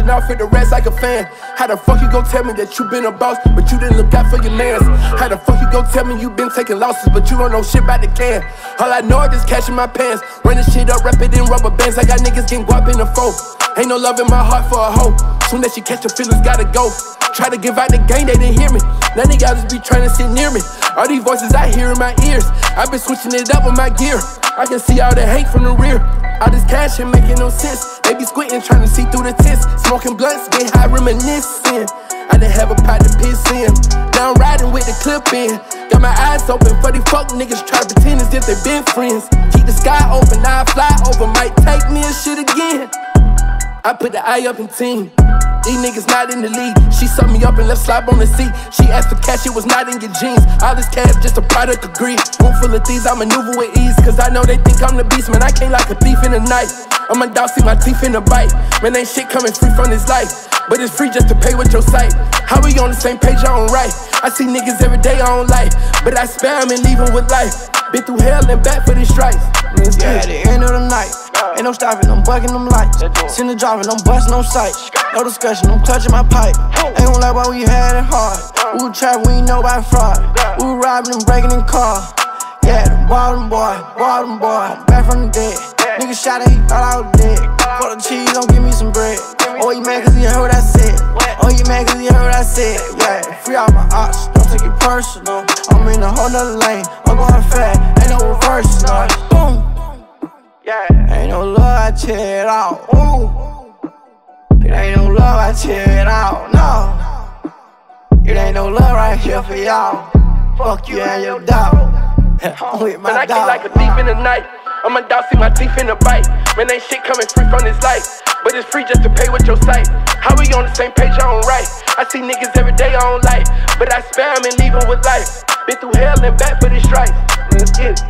cooling off with the rest like a fan. How the fuck you gon' tell me that you been a boss, but you didn't look out for your mans? How the fuck you gon' tell me you been taking losses, but you don't know shit about the can? All I know is just my pants. Running shit up, wrap it in rubber bands. I got niggas getting guap in the phone. Ain't no love in my heart for a hoe. Soon as she catch her feelings, gotta go. Try to give out the game, they didn't hear me. None of y'all just be trying to sit near me. All these voices I hear in my ears. I've been switching it up with my gear. I can see all the hate from the rear. All this cash ain't making no sense. Be squinting, trying to see through the tents. Smoking blunts, get high, reminiscing. I didn't have a pot to piss in. Now I'm riding with the clip in. Got my eyes open for these fuck niggas try to pretend as if they been friends. Keep the sky open, I fly over, might take me a shit again. I put the eye up in team. These niggas not in the league. She sucked me up and left slap on the seat. She asked for cash, it was not in your jeans. All this cash just a product of greed. Room full of thieves, I maneuver with ease. Cause I know they think I'm the beast, man. I came like a thief in the night. I'm a dog, see my teeth in the bite. Man, ain't shit coming free from this life. But it's free just to pay with your sight. How we on the same page, I don't write. I see niggas every day, I don't like. But I spare them and leave them with life. Been through hell and back for these stripes. Yeah, at the end of the night. Ain't no stopping, I'm bugging them lights. Send the driving, I'm busting on sight. No discussion, I'm touching my pipe. Ain't gon' lie, but we had it hard. We were trapping, we ain't know about fraud. We were robbing and breaking in car. Yeah, the bottom boy, bottom boy. I'm back from the dead. Nigga shot it, he thought I was dead. For the cheese, don't give me some bread. Oh, you mad cause you heard what I said. Oh, you mad cause you heard what I said. Yeah, free all my ops, don't take it personal. I'm in a whole nother lane. I'm going fast, ain't no reverse, no. Boom. Yeah, ain't no love, I tear it out. Ooh. It ain't no love, I tear it out. No. It ain't no love right here for y'all. Fuck you and your dog. I'm with my Man, I dog. came like a thief in the night. I'm a dog, see my teeth in a bite. Man, ain't shit coming free from this life. But it's free just to pay with your sight. How we on the same page, I don't write. I see niggas every day, I don't like. But I spare and leave them with life. Been through hell and back for these stripes. Mm, Get it.